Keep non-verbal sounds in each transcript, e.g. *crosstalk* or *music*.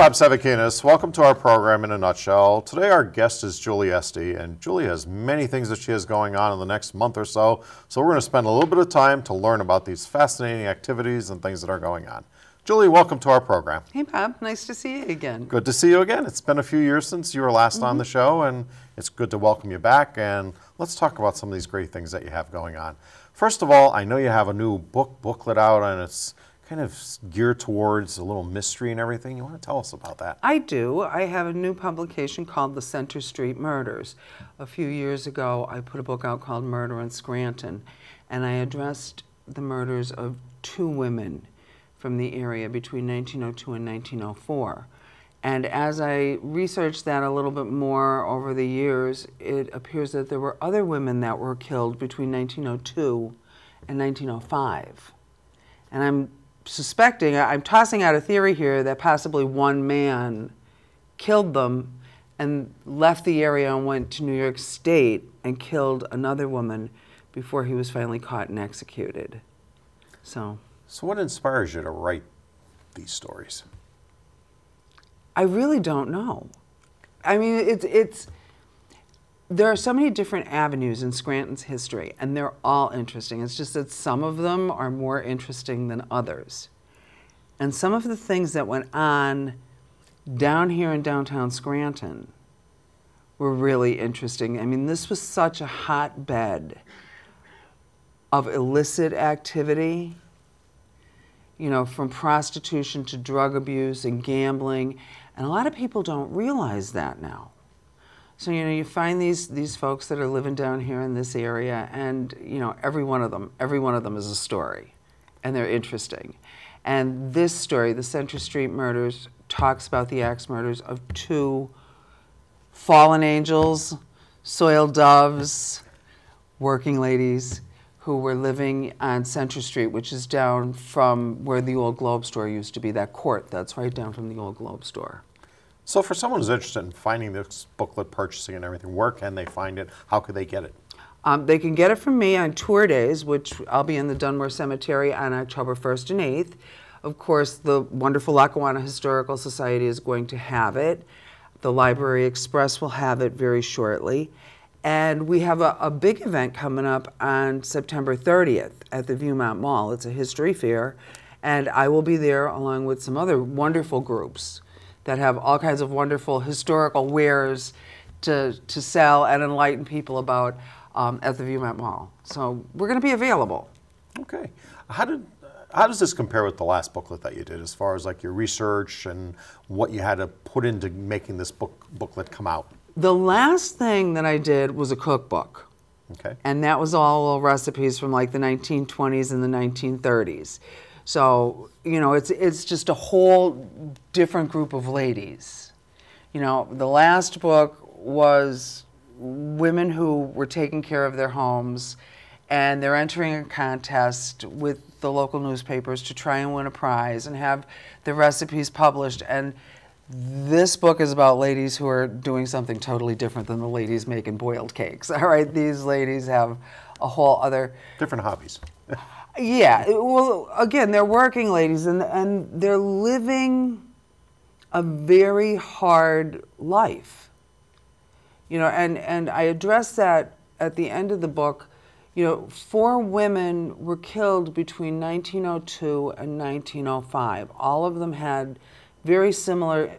Bob Savakinus. Welcome to our program in a nutshell. Today our guest is Julie Esty, and Julie has many things that she has going on in the next month or so. So we're going to spend a little bit of time to learn about these fascinating activities and things that are going on. Julie, welcome to our program. Hey Bob, nice to see you again. Good to see you again. It's been a few years since you were last mm -hmm. on the mm-hmm. show, and it's good to welcome you back. And let's talk about some of these great things that you have going on. First of all, I know you have a new book booklet out, and it's kind of geared towards a little mystery and everything. You want to tell us about that? I do. I have a new publication called The Center Street Murders. A few years ago, I put a book out called Murder in Scranton, and I addressed the murders of two women from the area between 1902 and 1904. And as I researched that a little bit more over the years, it appears that there were other women that were killed between 1902 and 1905. And I'm suspecting, I'm tossing out a theory here that possibly one man killed them and left the area and went to New York State and killed another woman before he was finally caught and executed. So. So what inspires you to write these stories? I really don't know. I mean, it's it's there are so many different avenues in Scranton's history, and they're all interesting. It's just that some of them are more interesting than others. And some of the things that went on down here in downtown Scranton were really interesting. I mean, this was such a hotbed of illicit activity, you know, from prostitution to drug abuse and gambling. And a lot of people don't realize that now. So you know, you find these these folks that are living down here in this area, and you know, every one of them, every one of them is a story, and they're interesting. And this story, the Center Street murders, talks about the axe murders of two fallen angels, soiled doves, working ladies who were living on Center Street, which is down from where the old Globe store used to be, that court that's right down from the old Globe store. So for someone who's interested in finding this booklet, purchasing and everything, where can they find it? How could they get it? Um, they can get it from me on tour days, which I'll be in the Dunmore Cemetery on October 1st and 8th. Of course, the wonderful Lackawanna Historical Society is going to have it. The Library Express will have it very shortly. And we have a, a big event coming up on September 30th at the Viewmont Mall. It's a history fair, and I will be there along with some other wonderful groups that have all kinds of wonderful historical wares to, to sell and enlighten people about um, at the Viewmont Mall. So we're going to be available. Okay. How did how does this compare with the last booklet that you did as far as like your research and what you had to put into making this book booklet come out? The last thing that I did was a cookbook. Okay. And that was all recipes from like the 1920s and the 1930s. So, you know, it's, it's just a whole different group of ladies. You know, the last book was women who were taking care of their homes and they're entering a contest with the local newspapers to try and win a prize and have the recipes published. And this book is about ladies who are doing something totally different than the ladies making boiled cakes. *laughs* All right, these ladies have a whole other different hobbies. *laughs* Yeah, well, again, they're working ladies and, and they're living a very hard life. You know, and, and I address that at the end of the book. You know, four women were killed between 1902 and 1905. All of them had very similar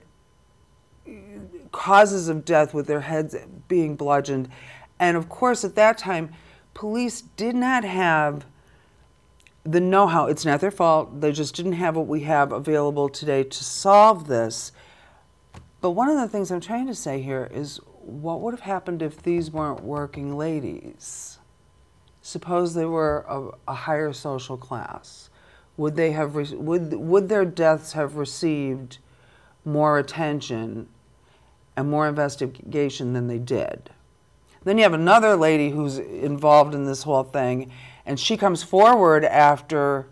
causes of death with their heads being bludgeoned. And of course, at that time, police did not have the know-how, it's not their fault. They just didn't have what we have available today to solve this. But one of the things I'm trying to say here is what would have happened if these weren't working ladies? Suppose they were a, a higher social class. Would they have would would their deaths have received more attention and more investigation than they did? Then you have another lady who's involved in this whole thing and she comes forward after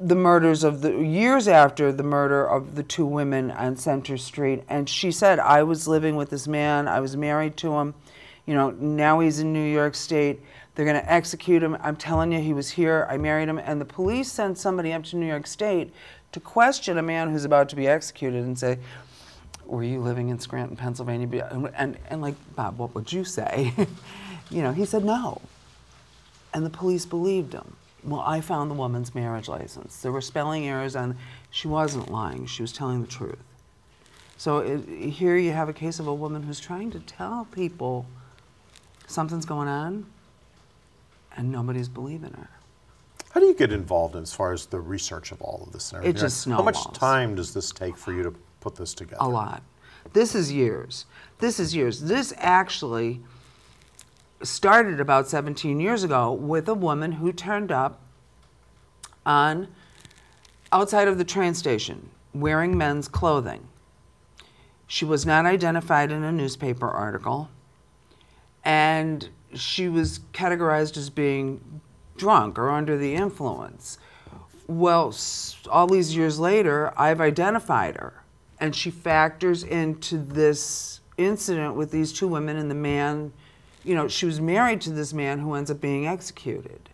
the murders of the years after the murder of the two women on Center Street. And she said, I was living with this man, I was married to him. You know, now he's in New York State. They're going to execute him. I'm telling you, he was here. I married him. And the police sent somebody up to New York State to question a man who's about to be executed and say, were you living in Scranton, Pennsylvania? And, and, and like, Bob, what would you say? *laughs* you know, he said no. And the police believed him. Well, I found the woman's marriage license. There were spelling errors and she wasn't lying. She was telling the truth. So it, here you have a case of a woman who's trying to tell people something's going on and nobody's believing her. How do you get involved as far as the research of all of this? It just How much time does this take for you to put this together? A lot. This is years. This is years. This actually started about 17 years ago with a woman who turned up on outside of the train station wearing men's clothing. She was not identified in a newspaper article and she was categorized as being drunk or under the influence. Well, all these years later, I've identified her, and she factors into this incident with these two women and the man. You know, she was married to this man who ends up being executed.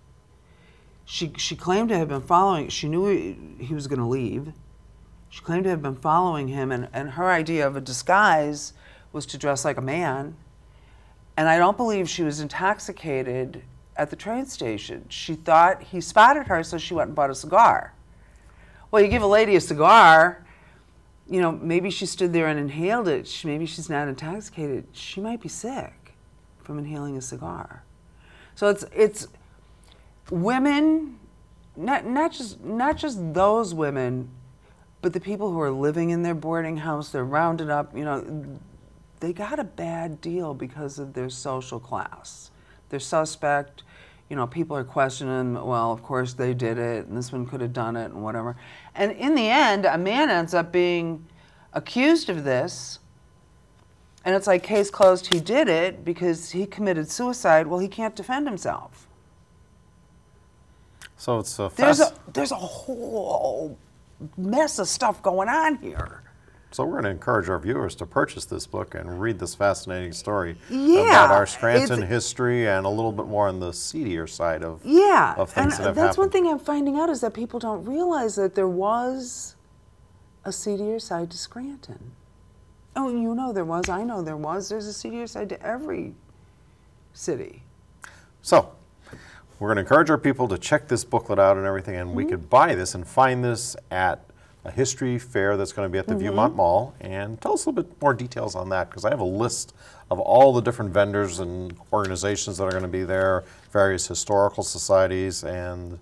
She, she claimed to have been following, she knew he, he was going to leave. She claimed to have been following him, and, and her idea of a disguise was to dress like a man. And I don't believe she was intoxicated at the train station. She thought he spotted her, so she went and bought a cigar. Well, you give a lady a cigar, you know, maybe she stood there and inhaled it. She, maybe she's not intoxicated. She might be sick from inhaling a cigar. So it's it's women, not not just not just those women, but the people who are living in their boarding house. They're rounded up. You know, they got a bad deal because of their social class. They're suspect. You know, people are questioning, well, of course they did it, and this one could have done it, and whatever. And in the end, a man ends up being accused of this, and it's like, case closed, he did it because he committed suicide. Well, he can't defend himself. So it's a There's a, there's a whole mess of stuff going on here. So we're going to encourage our viewers to purchase this book and read this fascinating story Yeah, about our Scranton history and a little bit more on the seedier side of Yeah, of and things that have that's one thing I'm finding out is that people don't realize that there was a seedier side to Scranton. Oh, you know there was. I know there was. There's a seedier side to every city. So, we're going to encourage our people to check this booklet out and everything, and Mm-hmm. we could buy this and find this at a history fair that's going to be at the Mm-hmm. Viewmont Mall. And tell us a little bit more details on that, because I have a list of all the different vendors and organizations that are going to be there, various historical societies, and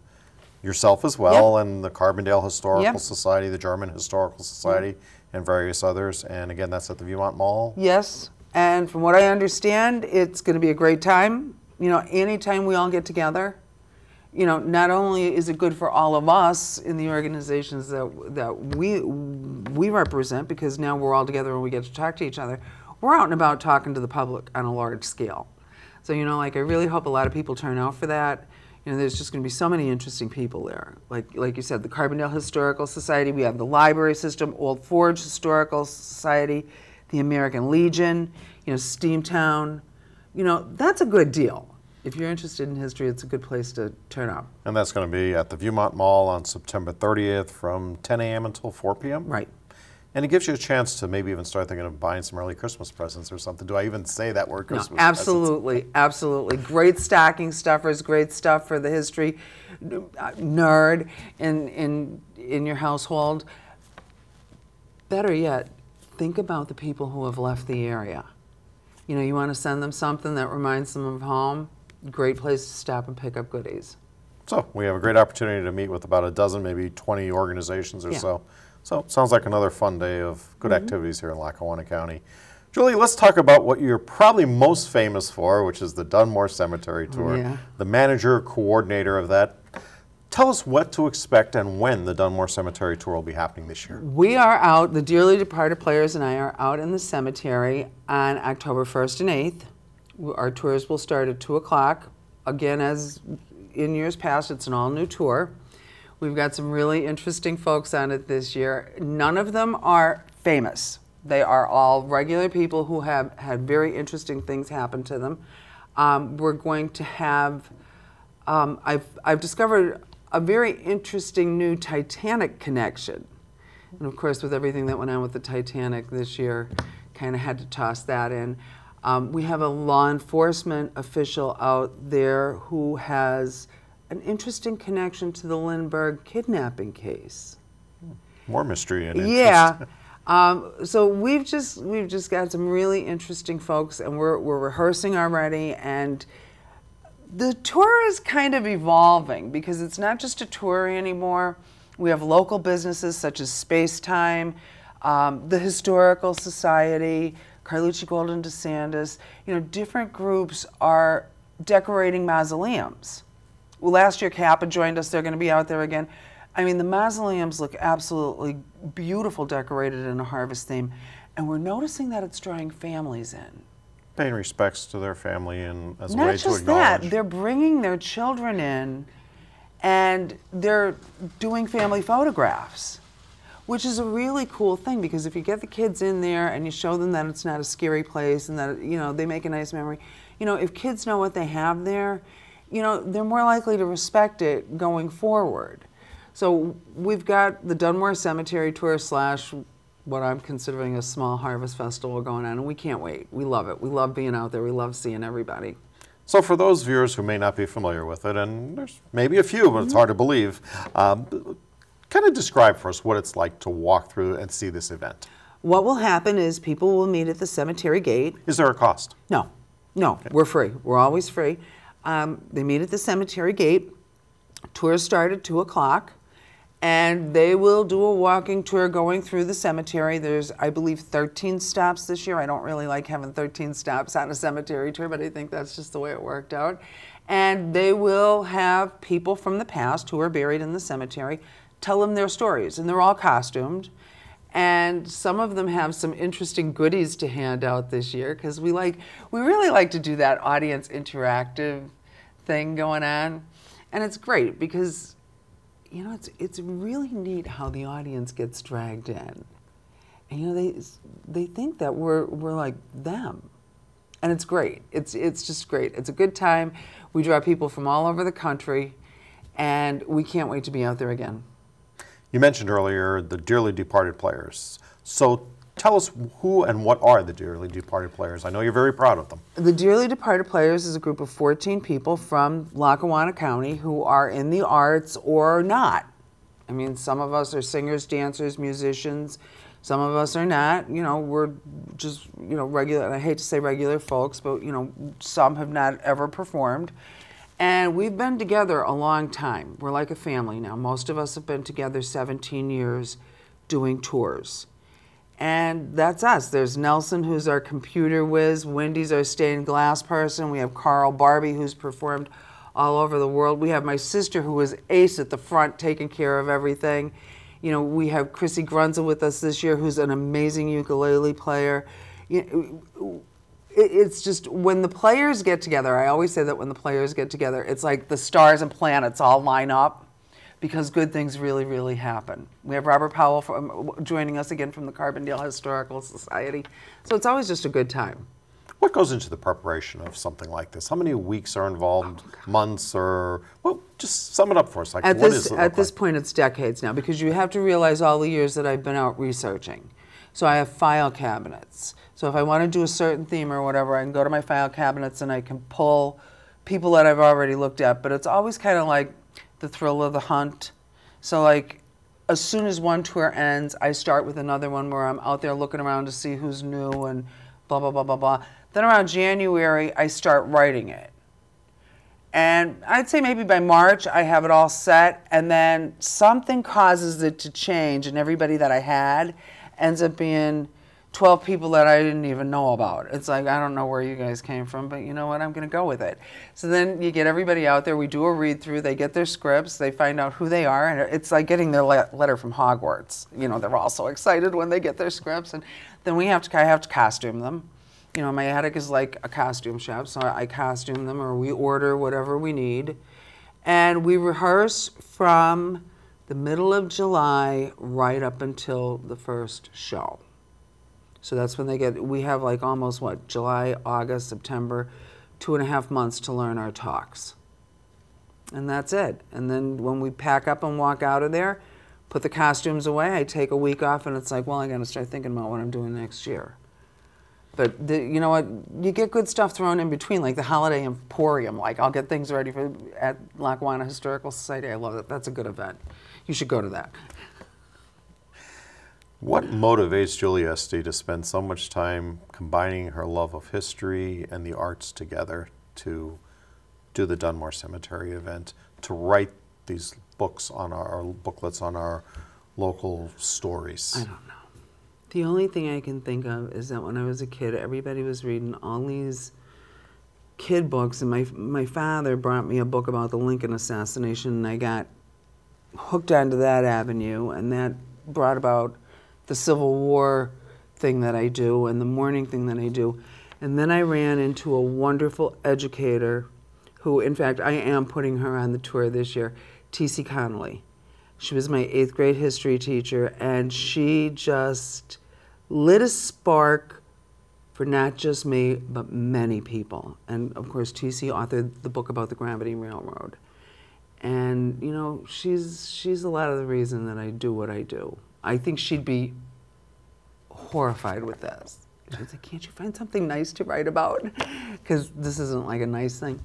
yourself as well, and the Carbondale Historical Yep. Society, the German Historical Society, and various others. And again, that's at the Viewmont Mall. Yes, and from what I understand, it's going to be a great time. You know, anytime we all get together, you know, not only is it good for all of us in the organizations that that we we represent, because now we're all together and we get to talk to each other. We're out and about talking to the public on a large scale. So you know, like I really hope a lot of people turn out for that. You know, there's just going to be so many interesting people there. Like like you said, the Carbondale Historical Society. We have the library system, Old Forge Historical Society, the American Legion. You know, Steamtown. You know, that's a good deal. If you're interested in history, it's a good place to turn up. And that's going to be at the Viewmont Mall on September 30th from 10 a.m. until 4 p.m. Right. And it gives you a chance to maybe even start thinking of buying some early Christmas presents or something. Do I even say that word No, Christmas? absolutely, absolutely. Great stocking stuffers, great stuff for the history nerd in, in, in your household. Better yet, think about the people who have left the area. You know, you want to send them something that reminds them of home. Great place to stop and pick up goodies. So we have a great opportunity to meet with about a dozen, maybe 20 organizations or Yeah. so. So it sounds like another fun day of good mm-hmm. activities here in Lackawanna County. Julie, let's talk about what you're probably most famous for, which is the Dunmore Cemetery oh, Tour. Yeah. The manager, coordinator of that. Tell us what to expect and when the Dunmore Cemetery Tour will be happening this year. We are out, the dearly departed players and I are out in the cemetery on October 1st and 8th. Our tours will start at 2 o'clock. Again, as in years past, it's an all new tour. We've got some really interesting folks on it this year. None of them are famous. They are all regular people who have had very interesting things happen to them. Um, we're going to have um, I've, I've discovered a very interesting new Titanic connection. And of course, with everything that went on with the Titanic this year, kind of had to toss that in. Um, we have a law enforcement official out there who has an interesting connection to the Lindbergh kidnapping case. More mystery and interest. Yeah. *laughs* Um, so we've just we've just got some really interesting folks, and we're we're rehearsing already, and the tour is kind of evolving because it's not just a tour anymore. We have local businesses such as Space Time, um, the Historical Society, Carlucci Golden DeSantis. You know, different groups are decorating mausoleums. Well, last year Kappa joined us. They're going to be out there again. I mean, the mausoleums look absolutely beautiful, decorated in a harvest theme, and we're noticing that it's drawing families in. Paying respects to their family and as a Not way to acknowledge. Not just that, they're bringing their children in and they're doing family photographs, which is a really cool thing because if you get the kids in there and you show them that it's not a scary place and that, you know, they make a nice memory, you know, if kids know what they have there, you know, they're more likely to respect it going forward. So we've got the Dunmore Cemetery Tour slash what I'm considering a small harvest festival going on, and we can't wait. We love it. We love being out there. We love seeing everybody. So, for those viewers who may not be familiar with it, and there's maybe a few, but it's hard to believe, um, kind of describe for us what it's like to walk through and see this event. What will happen is people will meet at the cemetery gate. Is there a cost? No, no, we're free. We're always free. Um, they meet at the cemetery gate. Tours start at 2 o'clock, and they will do a walking tour going through the cemetery. There's, I believe, 13 stops this year. I don't really like having 13 stops on a cemetery tour, but I think that's just the way it worked out. And they will have people from the past who are buried in the cemetery tell them their stories, and they're all costumed. And some of them have some interesting goodies to hand out this year because we like we really like to do that audience interactive thing going on. And it's great because you know it's it's really neat how the audience gets dragged in. And you know they they think that we're we're like them. And it's great. It's it's just great. It's a good time. We draw people from all over the country and we can't wait to be out there again. You mentioned earlier the dearly departed players. So, tell us who and what are the dearly departed players? I know you're very proud of them. The Dearly Departed Players is a group of 14 people from Lackawanna County who are in the arts or not. I mean, some of us are singers, dancers, musicians. Some of us are not. You know, we're just, you know, regular, I hate to say regular folks, but, you know, some have not ever performed. And we've been together a long time. We're like a family now. Most of us have been together 17 years doing tours. And that's us. There's Nelson, who's our computer whiz. Wendy's our stained glass person. We have Carl Barbie, who's performed all over the world. We have my sister, who was ace at the front, taking care of everything. You know, we have Chrissy Grunzel with us this year, who's an amazing ukulele player. You know, it's just when the players get together, I always say that when the players get together, it's like the stars and planets all line up because good things really, really happen. We have Robert Powell from, um, joining us again from the Carbondale Historical Society. So it's always just a good time. What goes into the preparation of something like this? How many weeks are involved? Oh, months or well, just sum it up for us. Like At what this at this like? point, it's decades now because you have to realize all the years that I've been out researching. So I have file cabinets. So if I want to do a certain theme or whatever, I can go to my file cabinets and I can pull people that I've already looked at. But it's always kind of like the thrill of the hunt. So like as soon as one tour ends, I start with another one where I'm out there looking around to see who's new and blah blah blah blah blah. Then around January, I start writing it. And I'd say maybe by March I have it all set, and then something causes it to change, and everybody that I had ends up being 12 people that I didn't even know about. It's like, I don't know where you guys came from, but you know what? I'm going to go with it. So then you get everybody out there, we do a read through, they get their scripts, they find out who they are, and it's like getting their le- letter from Hogwarts. You know, they're all so excited when they get their scripts, and then we have to, I have to costume them you know, my attic is like a costume shop, so I costume them or we order whatever we need. And we rehearse from the middle of July right up until the first show. So that's when they get, we have like almost what, July, August, September, two and a half months to learn our talks. and that's it. And then when we pack up and walk out of there, put the costumes away. I take a week off, and it's like, well, I got to start thinking about what I'm doing next year. But the, you know what? You get good stuff thrown in between, like the Holiday Emporium. Like I'll get things ready for at Lackawanna Historical Society. I love it. That's a good event. You should go to that. What motivates Julie Esty to spend so much time combining her love of history and the arts together to do the Dunmore Cemetery event, to write these books on our, our booklets on our local stories? I don't know. The only thing I can think of is that when I was a kid, everybody was reading all these kid books, and my my father brought me a book about the Lincoln assassination, and I got hooked onto that avenue, and that brought about the Civil War thing that I do and the mourning thing that I do. And then I ran into a wonderful educator who, in fact, I am putting her on the tour this year, T.C. Connolly. She was my eighth grade history teacher, and she just lit a spark for not just me, but many people. And of course, T.C. authored the book about the Gravity Railroad. And, you know, she's, she's a lot of the reason that I do what I do. I think she'd be horrified with this. She's like, can't you find something nice to write about? Because this isn't like a nice thing.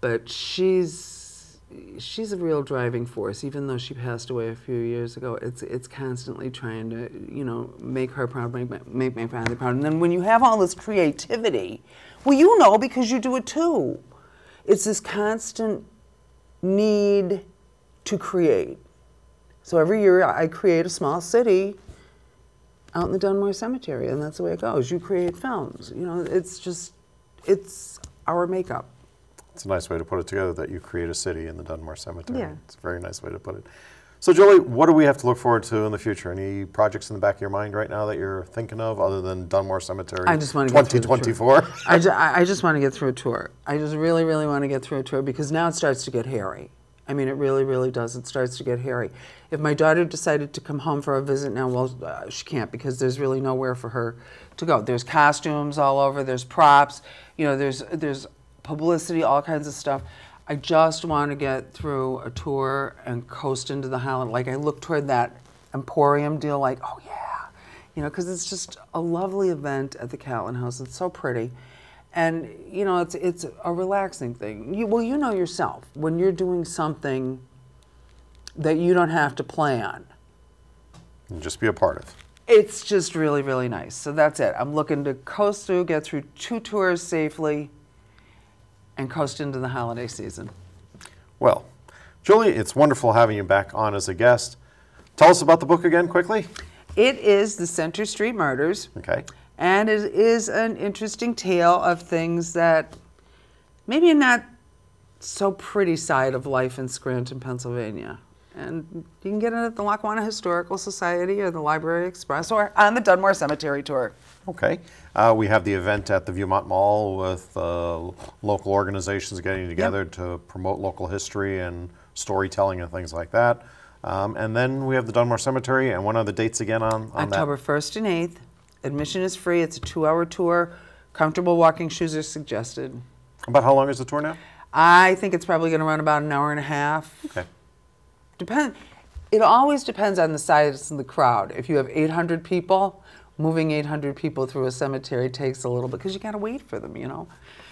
But she's, she's a real driving force, even though she passed away a few years ago. It's, it's constantly trying to, you know, make her proud, make make my family proud. And then when you have all this creativity, well, you know because you do it too. It's this constant need to create. So every year I create a small city out in the Dunmore Cemetery, and that's the way it goes. You create films. You know, it's just, it's our makeup. It's a nice way to put it together that you create a city in the Dunmore Cemetery. Yeah. It's a very nice way to put it. So, Julie, what do we have to look forward to in the future? Any projects in the back of your mind right now that you're thinking of other than Dunmore Cemetery I just want to get through 2024? I, ju- I I just want to get through a tour. I just really, really want to get through a tour because now it starts to get hairy. I mean, it really, really does. It starts to get hairy. If my daughter decided to come home for a visit now, well, uh, she can't because there's really nowhere for her to go. There's costumes all over. There's props. You know, there's there's publicity, all kinds of stuff. I just want to get through a tour and coast into the Highland. Like I look toward that Emporium deal, like, oh yeah, you know, because it's just a lovely event at the Catlin House. It's so pretty. And you know, it's it's a relaxing thing. You, well, you know yourself when you're doing something that you don't have to plan. And just be a part of. It's just really, really nice. So that's it. I'm looking to coast through, get through two tours safely, and coast into the holiday season. Well, Julie, it's wonderful having you back on as a guest. Tell us about the book again, quickly. It is the Center Street Murders. Okay. And it is an interesting tale of things that maybe not so pretty side of life in Scranton, Pennsylvania. And you can get it at the Lackawanna Historical Society or the Library Express or on the Dunmore Cemetery Tour. Okay. Uh, we have the event at the Viewmont Mall with uh, local organizations getting together to promote local history and storytelling and things like that. Um, and then we have the Dunmore Cemetery. And when are the dates again on, on October 1st and 8th. Admission is free. It's a two hour tour. Comfortable walking shoes are suggested. About how long is the tour now? I think it's probably going to run about an hour and a half. Okay. Depend. It always depends on the size of the crowd. If you have 800 people, moving 800 people through a cemetery takes a little bit because you got to wait for them, you know.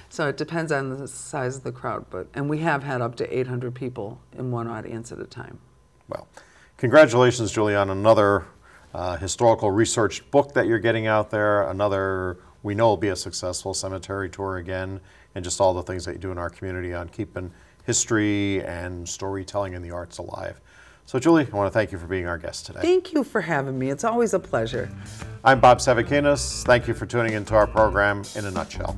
So it depends on the size of the crowd. But and we have had up to 800 people in one audience at a time. Well, congratulations, Julie, on another uh, historical research book that you're getting out there. Another, we know will be a successful cemetery tour again, and just all the things that you do in our community on keeping history and storytelling and the arts alive. So, Julie, I want to thank you for being our guest today. Thank you for having me. It's always a pleasure. I'm Bob Savakinus. Thank you for tuning into our program in a nutshell.